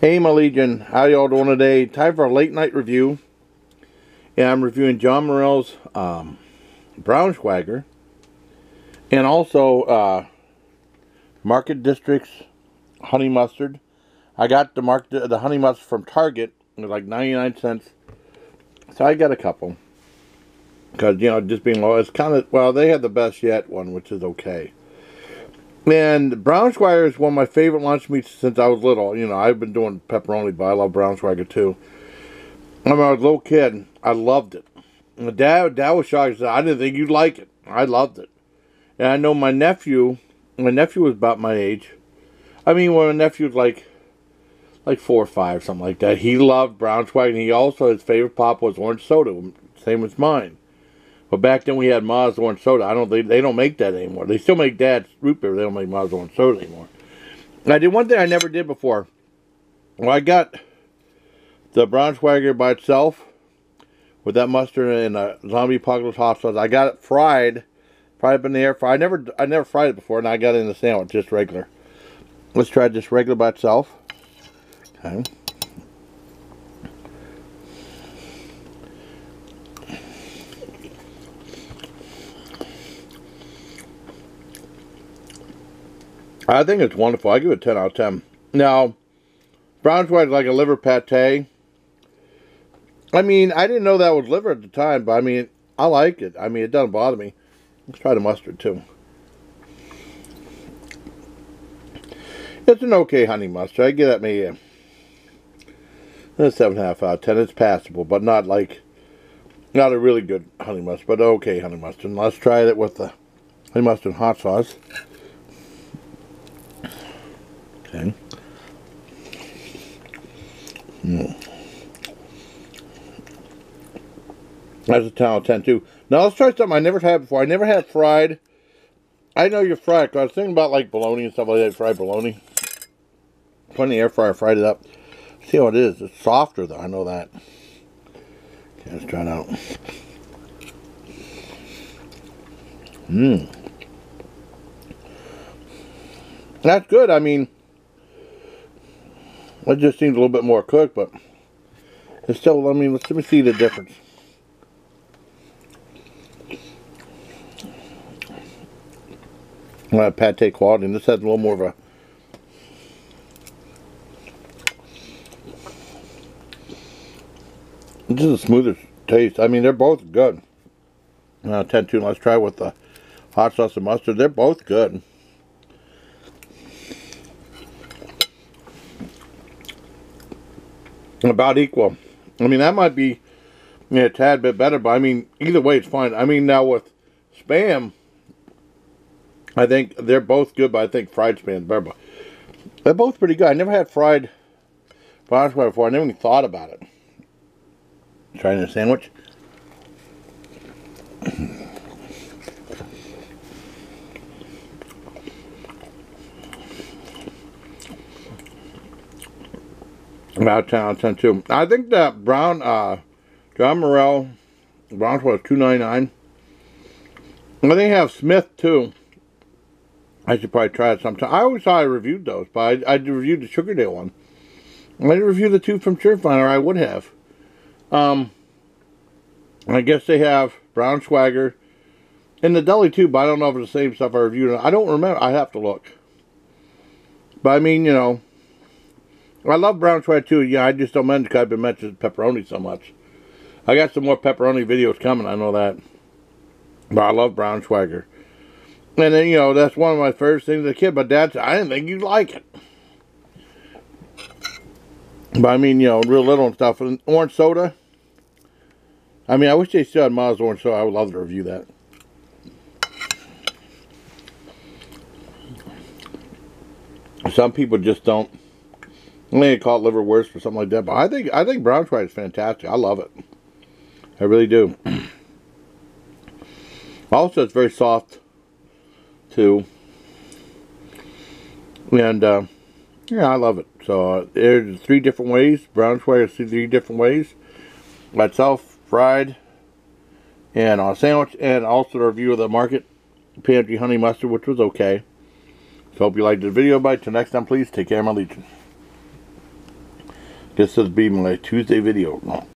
Hey, my Legion. How y'all doing today? Time for a late night review. And I'm reviewing John Morrell's um, Braunschweiger. And also uh, Market District's Honey Mustard. I got the mark the honey mustard from Target. It was like 99 cents. So I got a couple. Because, you know, just being low, it's kind of, well, they had the best yet one, which is okay. And Braunschweiger is one of my favorite lunch meats since I was little. You know, I've been doing pepperoni, but I love Braunschweiger too. When I was a little kid, I loved it. And dad, dad was shocked. I didn't think you'd like it. I loved it. And I know my nephew, my nephew was about my age. I mean, when my nephew was like, like four or five, something like that, he loved Braunschweiger. And he also, his favorite pop was orange soda, same as mine. But back then we had Maz orange soda. I don't. They, they don't make that anymore. They still make Dad's root beer. They don't make Maz orange soda anymore. And I did one thing I never did before. Well, I got the Braunschweiger by itself with that mustard and a zombie apocalypse hot sauce. I got it fried, fried up in the air fryer. I never, I never fried it before, and I got it in the sandwich just regular. Let's try just regular by itself. Okay. I think it's wonderful. I give it 10 out of 10. Now, Braunschweig like a liver pate. I mean, I didn't know that was liver at the time, but I mean, I like it. I mean, it doesn't bother me. Let's try the mustard too. It's an okay honey mustard. I give that maybe a, a seven and a half out of ten. It's passable, but not like not a really good honey mustard, but okay honey mustard. And let's try it with the honey mustard hot sauce. Okay. Mm. That's a 10 out of 10 too. Now let's try something I never had before. I never had fried. I know you're fried. Cause I was thinking about like bologna and stuff like that. Fried bologna. Put in the air fryer, fried it up. See how it is. It's softer though. I know that. Okay, let's try it out. Mmm. That's good. I mean, it just seems a little bit more cooked, but it's still, I mean, let me see the difference. Uh, pate quality, and this has a little more of a This is a smoother taste. I mean, they're both good. Uh, 10 2, let's try with the hot sauce and mustard. They're both good. About equal. I mean, that might be yeah, a tad bit better, but I mean, either way, it's fine. I mean, now with Spam, I think they're both good, but I think fried Spam's better. But they're both pretty good. I never had fried fry before. I never even thought about it. Trying a sandwich. About 10 out of 10 too. I think that Brown, uh, John Morrell, Brown's was 299 I think they have Smith too. I should probably try it sometime. I always thought I reviewed those, but I, I reviewed the Sugardale one. I didn't review the two from Surefiner, I would have. Um, I guess they have Braunschweiger in the deli too, but I don't know if it's the same stuff I reviewed. I don't remember. I have to look. But I mean, you know, I love brown Braunschweiger too. Yeah, I just don't mention because I've been mentioning pepperoni so much. I got some more pepperoni videos coming, I know that. But I love Braunschweiger. And then, you know, that's one of my first things as a kid. But said, I didn't think you'd like it. But I mean, you know, real little and stuff. And orange soda. I mean, I wish they still had Maz orange soda. I would love to review that. Some people just don't may call it liverwurst or something like that, but I think I think Braunschweig is fantastic. I love it. I really do. also, it's very soft too, and uh, yeah, I love it. So uh, there's three different ways. Braunschweig is three different ways. Myself, fried, and on a sandwich, and also a review of the market pantry honey mustard, which was okay. So hope you liked the video. Bye. Till next time, please take care, my legion. This will be my Tuesday video.